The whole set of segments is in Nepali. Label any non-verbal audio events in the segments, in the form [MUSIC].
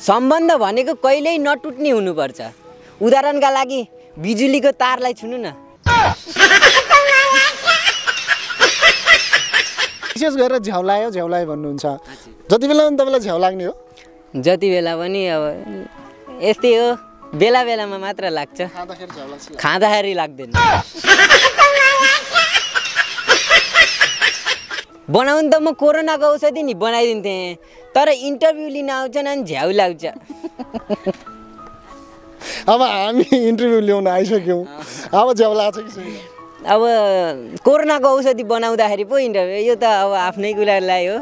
सम्बन्ध भनेको कहिल्यै नटुट्ने हुनुपर्छ। उदाहरणका लागि बिजुलीको तारलाई छुनु न। विशेष गरेर झ्याउलायो झ्याउलायो भन्नुहुन्छ। जति बेला पनि तपाईँलाई झ्याउ लाग्ने हो? जति बेला पनि अब यस्तै हो। बेला बेलामा मात्र लाग्छ। खाँदाखेरि लाग्दैन। बनाउनु त म कोरोनाको औषधि नि बनाइदिन्थेँ। तर इन्टरभ्यू लिन आउँछन् अनि झ्याउ लाग्छ। अब हामी इन्टरभ्यू ल्याउन आइसक्यौँ। अब झ्याउ लाग्छ अब कोरोनाको औषधि बनाउँदाखेरि पो इन्टरभ्यू यो त अब आफ्नै कुरालाई हो।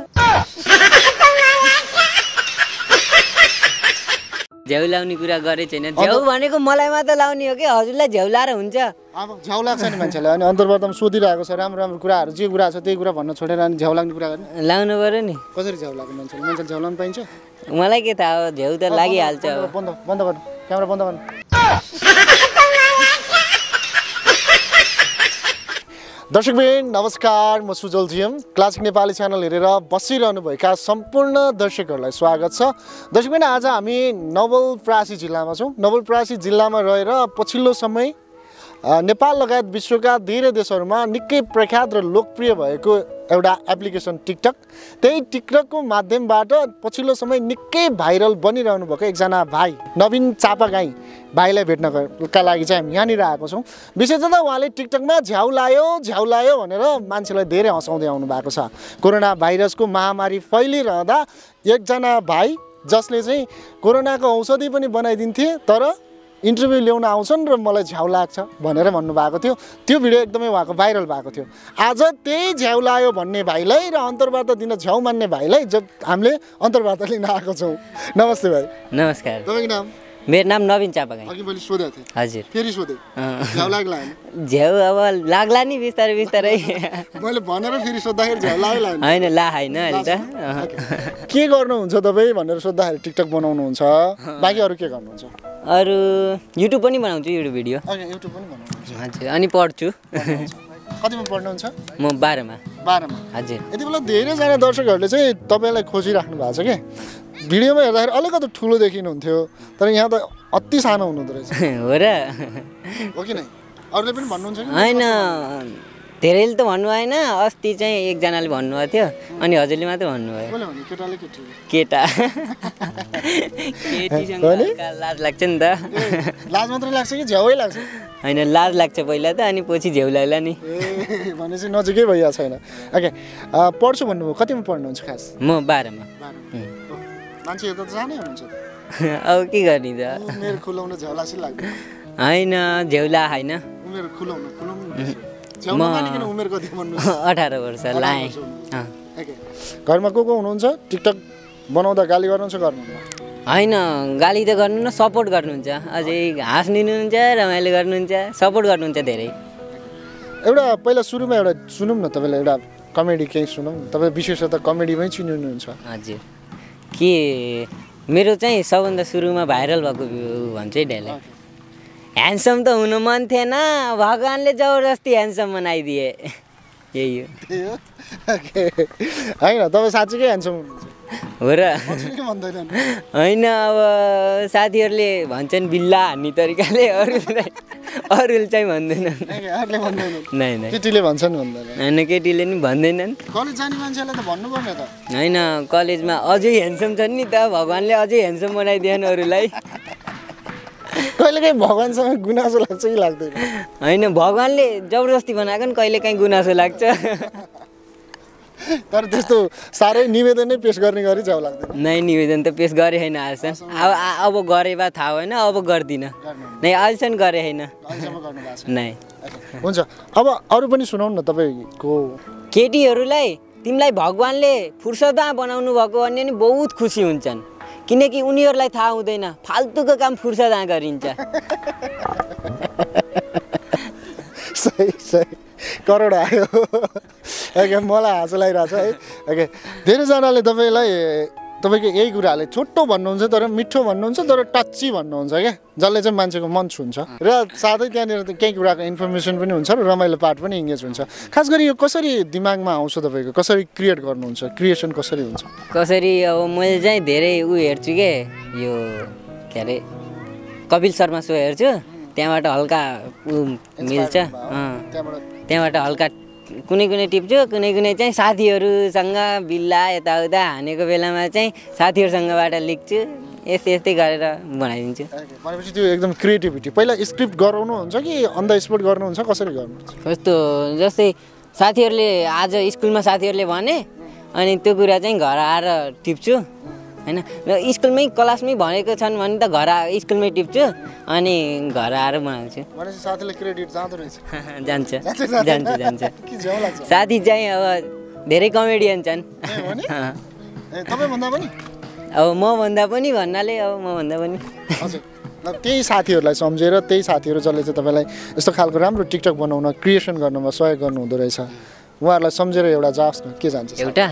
झ्याउ लाउने कुरा गरे छैन। झ्याउ भनेको मलाई मात्र लाउने हो कि? हजुरलाई झ्याउ लाएर हुन्छ। अब झ्याउ लाग्छ नि मान्छेलाई। अनि अन्तर्वार्तामा सोधिरहेको छ राम्रो राम्रो कुराहरू जे कुरा छ त्यही कुरा भन्न छोडेर अनि झ्याउ लाग्ने कुरा गर्ने। लाउनु पऱ्यो नि। कसरी झ्याउ लाग्ने मान्छेले मान्छेले झ्याउ लाउनु पाइन्छ? मलाई के थाहा हो झ्याउ त लागिहाल्छ अब। बन्द बन्द गर्नु क्यामेरा बन्द गर्नु दर्शकबिन नमस्कार म Sujal GM classic Nepali channel हेरेर बसिरहनुभएका सम्पूर्ण दर्शकहरूलाई स्वागत छ। दर्शकबिन आज हामी नवलप्रासी जिल्लामा छौँ। नवलप्रासी जिल्लामा रहेर पछिल्लो समय नेपाल लगायत विश्वका धेरै देशहरूमा निकै प्रख्यात र लोकप्रिय भएको एउटा एप्लिकेसन टिकटक। त्यही टिकटकको माध्यमबाट पछिल्लो समय निकै भाइरल बनिरहनु भएको एकजना भाइ नवीन चापागाई भाइलाई भेट्नका लागि चाहिँ हामी यहाँनिर आएको छौँ। विशेषतः उहाँले टिकटकमा झ्याउ लायो झ्याउ लायो भनेर मान्छेलाई धेरै हँसाउँदै आउनु भएको छ। कोरोना भाइरसको महामारी फैलिरहँदा एकजना भाइ जसले चाहिँ कोरोनाको औषधि पनि बनाइदिन्थे तर इन्टरभ्यू ल्याउन आउँछन् र मलाई झ्याउ लाग्छ भनेर भन्नुभएको थियो। त्यो भिडियो एकदमै उहाँको भाइरल भएको थियो। आज त्यही झ्याउ लायो भन्ने भाइलाई र अन्तर्वार्ता दिन झ्याउ मान्ने भाइलाई जब हामीले अन्तर्वार्ता लिन आएको छौँ। नमस्ते भाइ। नमस्कार। तपाईँको नाम? मेरो नाम नवीन चापागाई हजुर। फेरि सोधेँ। झ्याउ अब लाग्ला नि बिस्तारै बिस्तारै। मैले भनेर फेरि सोद्धाखेरि झ्याउ लाग्ला होइन? ला होइन अहिले त। के गर्नुहुन्छ तपाईँ भनेर सोद्धाखेरि टिकटक बनाउनुहुन्छ? बाँकी अरू के गर्नुहुन्छ? अरू युट्युब पनि बनाउँछु युट्युब भिडियो। युट्युब पनि हजुर अनि पढ्छु। कतिमा पढ्नुहुन्छ? म बाह्रमा। बाह्रमा। हजुर। यति बेला धेरैजना दर्शकहरूले चाहिँ तपाईँलाई खोजिराख्नु भएको छ क्या भिडियोमा हेर्दाखेरि अलिकति ठुलो देखिनुहुन्थ्यो तर यहाँ त अति सानो हुनुहुँदो रहेछ। [LAUGHS] हो र। हो कि नै? अरूले पनि भन्नुहुन्छ होइन धेरैले त भन्नु भएन अस्ति चाहिँ एकजनाले भन्नुभएको थियो अनि हजुरले मात्रै भन्नुभयो। केटी? [LAUGHS] लाज लाग्छ नि त। लाज मात्रै लाग्छ कि झ्याउै लाग्छ? होइन लाज लाग्छ पहिला त अनि पछि झ्याउ लाग्ला नि। भनेपछि नजिकै भइरहेको छैन ओके पढ्छु भन्नुभयो कतिमा पढ्नुहुन्छ खास? म बाह्रमा। बाह्रमा। ओ, मान्छे यता त जानै हुनुहुन्छ त। [LAUGHS] अब के गर्ने त? उमेर खुलाउन झ्याउलासी लाग्दैन। होइन झ्याउला होइन। उमेर खुलाउन खुलाउनु उमेर कति भन्नु? [LAUGHS] अठार वर्ष लाएँ। अँ। ओके घरमा को को हुनुहुन्छ? टिकटक बनाउँदा गाली गर्नुहुन्छ गर्नुहुन्न? होइन गाली त गर्नु न सपोर्ट गर्नुहुन्छ। अझै हाँस दिनुहुन्छ रमाइलो गर्नुहुन्छ सपोर्ट गर्नुहुन्छ धेरै। एउटा पहिला सुरुमा एउटा सुनौँ न तपाईँलाई एउटा कमेडी केही सुनौँ। तपाईँ विशेषतः कमेडीमै चिनिनुहुन्छ। हजुर। के मेरो चाहिँ सबभन्दा सुरुमा भाइरल भएको भन्छ है ह्यान्डसम त हुनु मन थिएन भगवान्ले जबरजस्ती ह्यान्डसम बनाइदिए। यही हो। होइन तपाईँ साँच्चीकै ह्यान्डसम हो र। होइन अब साथीहरूले भन्छन् बिल्ला हान्ने तरिकाले अरूलाई। अरूले चाहिँ भन्दैनन् ओके, अरूले भन्दैनन् नै नै। केटीले भन्छन् भन्दैन। होइन केटीले नि भन्दैनन्। कलेज जाने मान्छेलाई त भन्नुपर्ने त। होइन कलेजमा अझै ह्यान्डसम छन् नि त भगवान्ले अझै ह्यान्डसम बनाइदिएन अरूलाई। कहिले काहीँ भगवान्सँग गुनासो लाग्छ कि लाग्दैन? होइन भगवान्ले जबरजस्ती बनाएको नि कहिले काहीँ गुनासो लाग्छ। तर त्यस्तो साह्रै निवेदन नै पेस गर्ने गरी झ्याउ लाग्दैन। नै निवेदन त पेस गरे होइन आजसम्म। अब अब गरे भए थाहा भएन अब गर्दिनँ। नै अहिलेसम्म गरे होइन। नै। हुन्छ। अब अरू पनि सुनाउनु न तपाईँको। केटीहरूलाई तिमीलाई भगवान्ले फुर्सदमा बनाउनु भएको भन्ने नि बहुत खुसी हुन्छन्। किनकि उनीहरूलाई थाहा हुँदैन फाल्तुको काम फुर्सदमा गरिन्छ। [LAUGHS] सही सही। करोड आयो। ओके मलाई हाँसो लागिरहेको छ है। ओके धेरैजनाले तपाईँलाई तपाईँको यही कुराले छोटो भन्नुहुन्छ तर मिठो भन्नुहुन्छ तर टच्ची भन्नुहुन्छ क्या? जसले चाहिँ मान्छेको मन छुन्छ। र साथै त्यहाँनिर त केही कुराको इन्फर्मेसन पनि हुन्छ र रमाइलो पार्ट पनि इङ्गेज हुन्छ। खास गरी यो कसरी दिमागमा आउँछ तपाईँको? कसरी क्रिएट गर्नुहुन्छ? क्रिएसन कसरी हुन्छ? कसरी अब मैले चाहिँ धेरै ऊ हेर्छु के यो के अरे कपिल शर्मा सो हेर्छु। त्यहाँबाट हल्का ऊ मिल्छ। त्यहाँबाट हल्का कुनै कुनै टिप्छु कुनै कुनै चाहिँ साथीहरूसँग बिल्ला यताउता हानेको बेलामा चाहिँ साथीहरूसँगबाट लेख्छु। यस्तै यस्तै गरेर बनाइदिन्छु। भनेपछि त्यो एकदम क्रिएटिभिटी पहिला स्क्रिप्ट गराउनुहुन्छ कि अन द स्पोट गर्नुहुन्छ कसरी गर्नुहुन्छ कस्तो जस्तै साथीहरूले आज स्कुलमा साथीहरूले भने अनि त्यो कुरा चाहिँ घर आएर टिप्छु। होइन? स्कुलमै क्लासमै भनेको छन् भने त घर स्कुलमै टिप्छु। अनि घर आएर बनाउँछु। [LAUGHS] जान्छ। जान्छ जान्छ। [LAUGHS] साथी चाहिँ अब धेरै कमेडियन छन्। [LAUGHS] अब म भन्दा पनि? भन्नाले अब म भन्दा पनि त्यही साथीहरूलाई सम्झेर त्यही साथीहरू जसले चाहिँ तपाईँलाई यस्तो खालको राम्रो टिकटक बनाउन क्रिएसन गर्नुमा सहयोग गर्नुहुँदो रहेछ। उहाँहरूलाई सम्झेर एउटा जाओस् न के जान्छ एउटा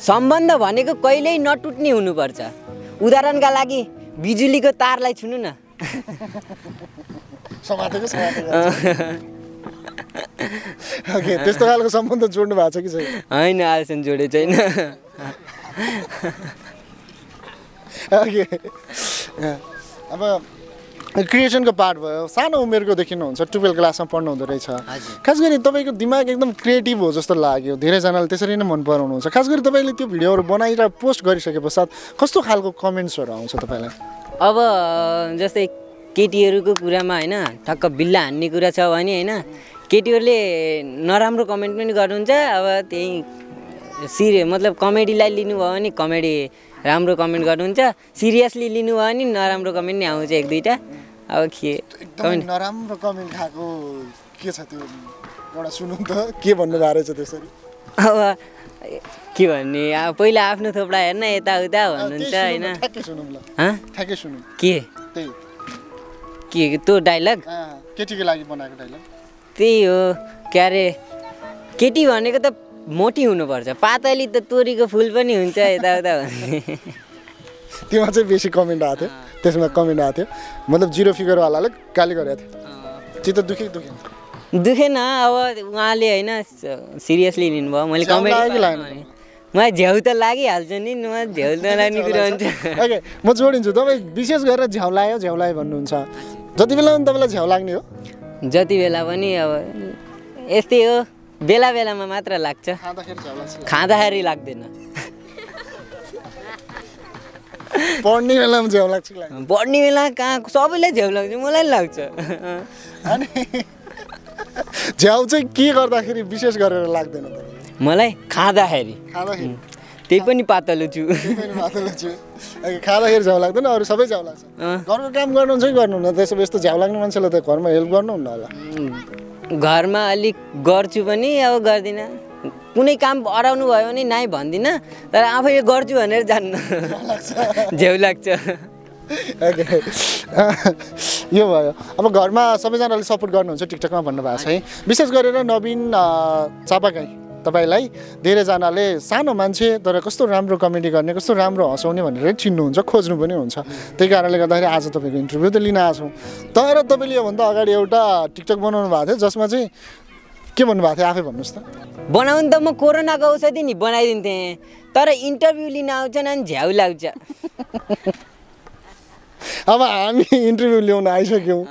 सम्बन्ध भनेको कहिल्यै नटुट्ने हुनुपर्छ। उदाहरणका लागि बिजुलीको तारलाई छुनु न। [LAUGHS] ओके त्यस्तो खालको सम्बन्ध जोड्नु भएको छ कि छैन? होइन आजसम्म जोडेको छैन। [LAUGHS] ओके। अब क्रिएसनको पार्ट भयो। सानो उमेरकोदेखि हुन्छ टुवेल्भ क्लासमा पढ्नु हुँदो रहेछ। खास गरी तपाईँको दिमाग एकदम क्रिएटिभ हो जस्तो लाग्यो। धेरैजनाले त्यसरी नै मन पराउनुहुन्छ खास गरी तपाईँले त्यो भिडियोहरू बनाएर पोस्ट गरिसके पश्चात कस्तो खालको कमेन्ट्सहरू आउँछ तपाईँलाई? अब जस्तै केटीहरूको कुरामा होइन ठक्क बिल्ला हान्ने कुरा छ भने होइन केटीहरूले नराम्रो कमेन्ट पनि गर्नुहुन्छ। अब त्यही सिरिय मतलब कमेडीलाई लिनुभयो भने कमेडी राम्रो कमेन्ट गर्नुहुन्छ। सिरियसली लिनुभयो भने नराम्रो कमेन्ट नै आउँछ एक दुईवटा। अब के एकदमै नराम्रो कमेन्ट खाएको के छ त्यो एउटा सुनौँ त के भन्नुभएको रहेछ त्यसरी? अब के भन्ने अब पहिला आफ्नो थोप्डा हेर्न यताउता भन्नुहुन्छ होइन। के? के त्यो डाइलग केटीको लागि बनाएको डाइलग त्यही हो। के अरे केटी भनेको त मोटी हुनुपर्छ। पातली त तोरीको फुल पनि हुन्छ यताउता भन्ने। [LAUGHS] त्योमा चाहिँ बेसी कमेन्ट आएको थियो। त्यसमा कमेन्ट आएको थियो। मतलब जिरो फिगरवालाले गाली गरेको थियो। चित्त दुखी दुखेन दुखेन अब उहाँले होइन सिरियसली लिनुभयो मैले झ्याउ लाग्यो कि कमेडी लागेन? मलाई झ्याउ त लागिहाल्छ नि म झ्याउ नलाग्ने कुरा हुन्छ। ओके म जोडिन्छु। तपाईँ विशेष गरेर झ्याउलायो झ्याउलायो भन्नुहुन्छ। जति बेला पनि तपाईँलाई झ्याउ लाग्ने हो? जति बेला पनि अब यस्तै हो। बेला बेलामा मात्र झ्याउ लाग्छ। खाँदाखेरि लाग्दैन। पढ्ने बेलामा झ्याउ लाग्छ? पढ्ने बेला कहाँ सबैलाई झ्याउ लाग्छ मलाई पनि लाग्छ। अनि झ्याउ चाहिँ के गर्दाखेरि विशेष गरेर लाग्दैन त? मलाई खाँदाखेरि। खाँदाखेरि? त्यही पनि पातलो छु। लाग्छ ओके खाँदाखेरि झ्याउ लाग्दैन अरू सबै झ्याउ लाग्छ। घरको काम गर्नुहुन्छ कि गर्नुहुन्न? त्यसो यस्तो झ्याउ लाग्ने मान्छेलाई त घरमा हेल्प गर्नुहुन्न होला। घरमा अलिक गर्छु पनि अब गर्दिनँ। कुनै काम अराउनु भयो भने नाइ भन्दिनँ तर आफै गर्छु भनेर जान्न। झ्याउ लाग्छ। [LAUGHS] यो भयो। अब घरमा सबैजनाले सपोर्ट गर्नुहुन्छ टिकटकमा भन्नुभएको छ है। विशेष गरेर नवीन चापागाई तपाईँलाई धेरैजनाले सानो मान्छे तर कस्तो राम्रो कमेडी गर्ने कस्तो राम्रो हँसाउने भनेर चिन्नुहुन्छ खोज्नु पनि हुन्छ। त्यही कारणले गर्दाखेरि आज तपाईँको इन्टरभ्यू त लिन आएको छौँ। तर तपाईँले योभन्दा अगाडि एउटा टिकटक बनाउनु भएको थियो जसमा चाहिँ के भन्नुभएको थियो? आफै भन्नुहोस् त। बनाउनु त म कोरोनाको औषधि नि बनाइदिन्थेँ। तर इन्टरभ्यू लिन आउँछन् अनि झ्याउ लाग्छ। अब हामी इन्टरभ्यू ल्याउन आइसक्यौँ।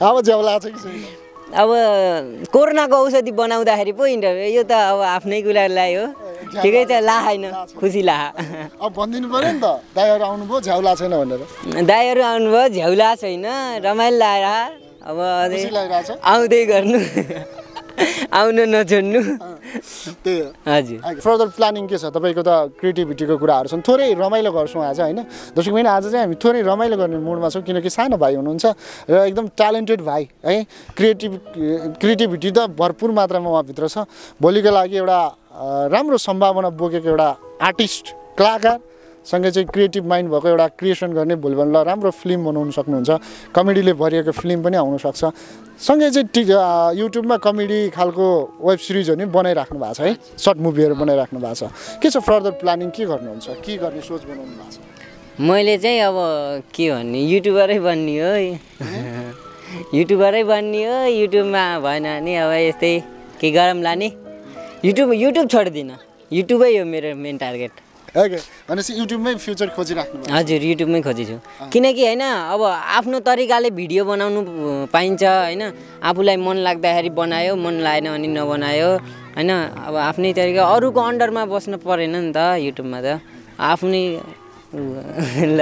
अब झ्याउ लाग्छ कि छैन? अब कोरोनाको औषधि बनाउँदाखेरि पो इन्टरभ्यू यो त अब आफ्नै कुरालाई हो ठिकै छ ला होइन खुसी ला। अब भनिदिनु पऱ्यो नि त दाइहरू आउनुभयो झ्याउ लाग्छ छैन भनेर। दाईहरू आउनुभयो झ्याउला छैन रमाइलो लाएर अब आउँदै गर्नु। आउनु नछोड्नु त्यही हो। हजुर। फर्दर प्लानिङ के छ? तपाईँको त क्रिएटिभिटीको कुराहरू छन्। थोरै रमाइलो गर्छौँ आज होइन? दर्शक बहिनी आज चाहिँ हामी थोरै रमाइलो गर्ने मुडमा छौँ किनकि सानो भाइ हुनुहुन्छ र एकदम ट्यालेन्टेड भाइ है? क्रिएटिभ क्रिएटिभिटी त भरपुर मात्रामा उहाँभित्र छ। भोलिको लागि एउटा राम्रो सम्भावना बोकेको एउटा आर्टिस्ट कलाकार सँगै चाहिँ क्रिएटिभ माइन्ड भएको एउटा क्रिएसन गर्ने भोलि ल राम्रो फिल्म बनाउनु सक्नुहुन्छ। कमेडीले भरिएको फिल्म पनि आउनसक्छ सँगै चाहिँ टि युट्युबमा कमेडी खालको वेब सिरिजहरू पनि बनाइराख्नु भएको छ है। सर्ट मुभीहरू बनाइराख्नु भएको छ। के छ फर्दर प्लानिङ? के गर्नुहुन्छ? के गर्ने सोच बनाउनु भएको छ? मैले चाहिँ अब के भन्ने? युट्युबरै बन्ने हो युट्युबरै बन्ने हो। युट्युबमा भएन भने अब यस्तै के गरौँला नि युट्युब युट्युब छोड्दिनँ। युट्युबै हो मेरो मेन टार्गेट। भनेपछि युट्युबमै फ्युचर खोजिराख्नु हजुर युट्युबमै खोजेछु। किनकि होइन अब आफ्नो तरिकाले भिडियो बनाउनु पाइन्छ होइन। आफूलाई मन लाग्दाखेरि बनायो मन लागेन भने नबनायो होइन। अब आफ्नै तरिका अरूको अन्डरमा बस्नु परेन नि त युट्युबमा त। आफ्नै [LAUGHS] ल।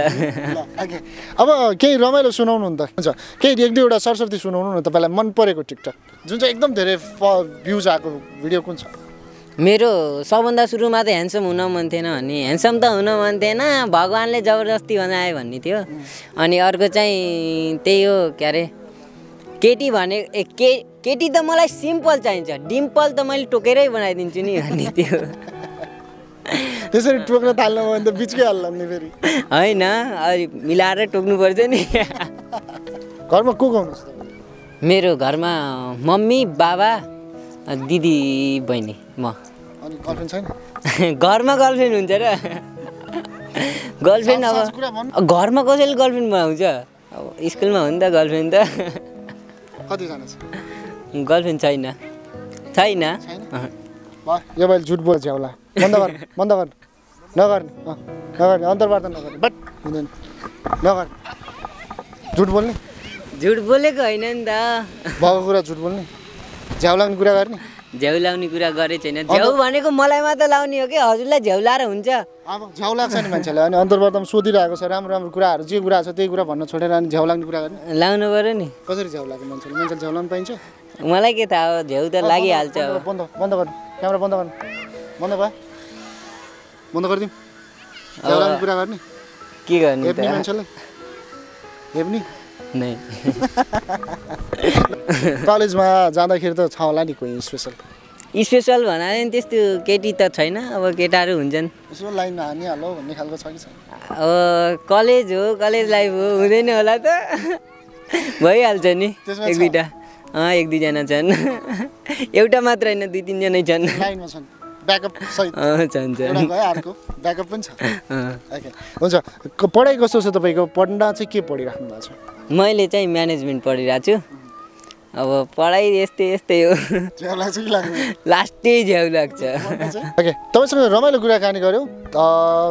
अब केही रमाइलो सुनाउनु नि त। हुन्छ। केही एक दुईवटा सरस्वती सुनाउनु न तपाईँलाई मन परेको टिकटक। जुन चाहिँ एकदम धेरै भ्युज आएको भिडियो कुन छ? मेरो सबभन्दा सुरुमा त ह्यान्डसम हुन मन थिएन भने ह्यान्डसम त हुन मन थिएन भगवान्ले जबरजस्ती बनायो भन्ने थियो। अनि अर्को चाहिँ त्यही हो के अरे केटी भने ए के केटी त मलाई सिम्पल चाहिन्छ डिम्पल त मैले टोकेरै बनाइदिन्छु नि। भन्ने थियो [LAUGHS] त्यसरी टोक्न थाल्नु भने त बिचकै हाल्ला नि फेरि। होइन अलि मिलाएर टोक्नु पर्छ नि। घरमा को को हुनुहुन्छ? मेरो घरमा मम्मी बाबा दिदी बहिनी म। [LAUGHS] घरमा गर्लफ्रेन्ड हुन्छ र। गर्लफ्रेन्ड अब। घरमा कसैले गर्लफ्रेन्ड बनाउँछ? अब स्कुलमा हो नि त गर्लफ्रेन्ड त। कतिजना छ? गर्लफ्रेन्ड छैन। छैन। यो पालि झुट बोल झ्याउला बन्द गर्नु बन्द गर्नु नगर्ने नगर्ने अन्तर्वार्ता नगर्ने बट हुँदैन। नगर्ने झुट बोल्ने? झुट बोलेको होइन नि त। भएको कुरा झुट बोल्ने? झ्याउ लाग्ने कुरा गर्ने? झ्याउ लाउने कुरा गरे छैन। झ्याउ भनेको मलाई मात्र लाउने हो कि हजुरलाई झ्याउ लाएर हुन्छ। अब झ्याउ लाग्छ नि मान्छेलाई। अनि अन्तर्वार्तामा सोधिरहेको छ राम्रो राम्रो कुराहरू जे कुरा छ त्यही कुरा भन्न छोडेर अनि झ्याउ लाग्ने कुरा गर्ने। लाउनु पऱ्यो नि। कसरी झ्याउ लाग्ने मान्छेले मान्छेले झ्याउ लाउनु पाइन्छ? मलाई के थाहा हो? झ्याउ त लागिहाल्छ अब। बन्द बन्द गर्नु क्यामेरा बन्द गर्नु बन्द भयो बन्द गरिदिउँ। झ्याउ लाग्ने कुरा गर्ने। के गर्ने मान्छेलाई। हेप्ने। नै। कलेजमा जाँदाखेरि त छ होला नि कोही स्पेसल? स्पेसल भन्नाले नि त्यस्तो केटी त छैन अब केटाहरू हुन्छन्। यसो लाइनमा भन्ने खालको छ कि छैन? अब कलेज हो कलेज लाइफ हो हुँदैन होला त। भइहाल्छ नि एक? दुईवटा अँ एक दुईजना छन्। एउटा मात्र होइन दुई तिनजनै छन्। हुन्छ। पढाइ कस्तो छ तपाईँको? पढ्न चाहिँ के पढिराख्नु भएको छ? मैले चाहिँ म्यानेजमेन्ट पढिरहेको छु। अब पढाइ यस्तै यस्तै हो। लास्टै झ्याउ लाग्छ। ओके तपाईँसँग रमाइलो कुराकानी गऱ्यौँ।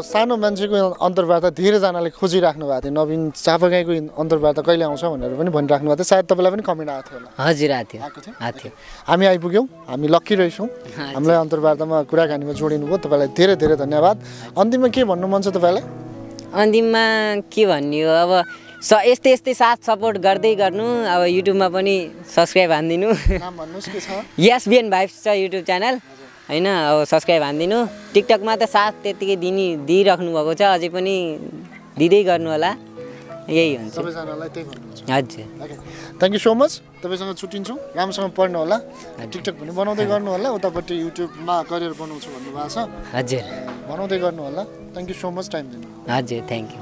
सानो मान्छेको अन्तर्वार्ता धेरैजनाले खोजिराख्नु भएको थियो। नवीन चापागाईको अन्तर्वार्ता कहिले आउँछ भनेर पनि भनिराख्नु भएको थियो। सायद तपाईँलाई पनि कमेन्ट आएको थियो होला। हजुर आएको थियो। आएको थियो? आएको थियो। हामी आइपुग्यौँ। हामी लक्की रहेछौँ। हामीलाई अन्तर्वार्तामा कुराकानीमा जोडिनु भयो तपाईँलाई धेरै धेरै धन्यवाद। अन्तिममा के भन्नु मन छ तपाईँलाई? अन्तिममा के भन्ने हो? अब स यस्तै यस्तै साथ सपोर्ट गर्दै गर्नु। अब युट्युबमा पनि सब्सक्राइब हानिदिनु। एसबिएन भाइब्स छ युट्युब च्यानल होइन अब सब्सक्राइब हानिदिनु। टिकटकमा त साथ त्यत्तिकै दिने दिइराख्नु भएको छ। अझै पनि दिँदै गर्नु होला। यही हुन्छ। सबैजनालाई त्यही भन्नुहुन्छ। हजुर। थ्याङ्क यू सो मच तपाईँसँग छुट्टिन्छौँ राम्रोसँग पढ्नु होला। टिकटक पनि बनाउँदै गर्नु होला। उतापट्टि युट्युबमा करियर बनाउँछु भन्नुभएको छ। हजुर। बनाउँदै गर्नु होला। Thank you so much time दिनु हजुर। Thank you